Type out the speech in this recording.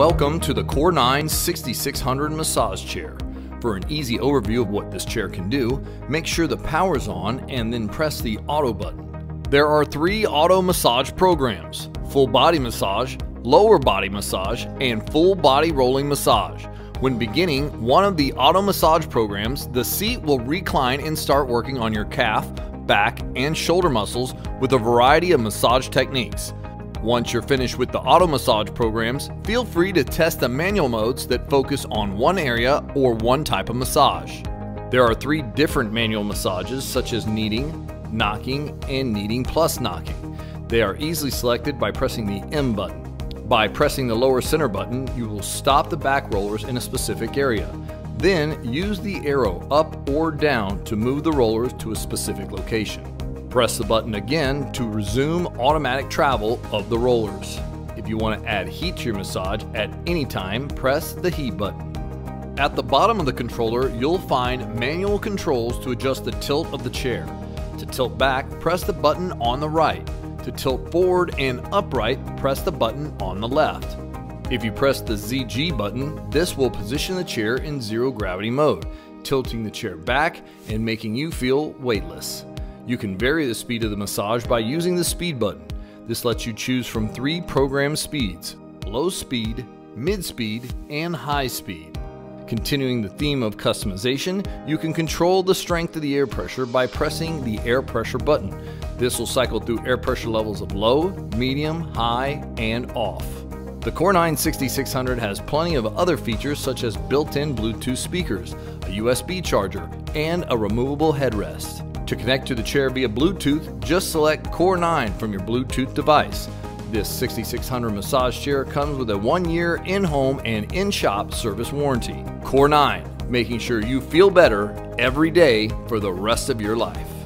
Welcome to the Core 9 6600 massage chair. For an easy overview of what this chair can do, make sure the power's on and then press the auto button. There are three auto massage programs full body massage, lower body massage, and full body rolling massage. When beginning one of the auto massage programs, the seat will recline and start working on your calf, back, and shoulder muscles with a variety of massage techniques. Once you're finished with the auto massage programs, feel free to test the manual modes that focus on one area or one type of massage. There are three different manual massages, such as kneading, knocking, and kneading plus knocking. They are easily selected by pressing the M button. By pressing the lower center button, you will stop the back rollers in a specific area. Then use the arrow up or down to move the rollers to a specific location. Press the button again to resume automatic travel of the rollers. If you want to add heat to your massage at any time, press the heat button. At the bottom of the controller, you'll find manual controls to adjust the tilt of the chair. To tilt back, press the button on the right. To tilt forward and upright, press the button on the left. If you press the ZG button, this will position the chair in zero gravity mode, tilting the chair back and making you feel weightless. You can vary the speed of the massage by using the speed button. This lets you choose from three program speeds low speed, mid speed, and high speed. Continuing the theme of customization, you can control the strength of the air pressure by pressing the air pressure button. This will cycle through air pressure levels of low, medium, high, and off. The Core 9 6600 has plenty of other features such as built-in Bluetooth speakers, a USB charger, and a removable headrest. To connect to the chair via Bluetooth, just select Core 9 from your Bluetooth device. This 6600 massage chair comes with a one year in home and in shop service warranty. Core 9, making sure you feel better every day for the rest of your life.